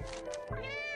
Meow.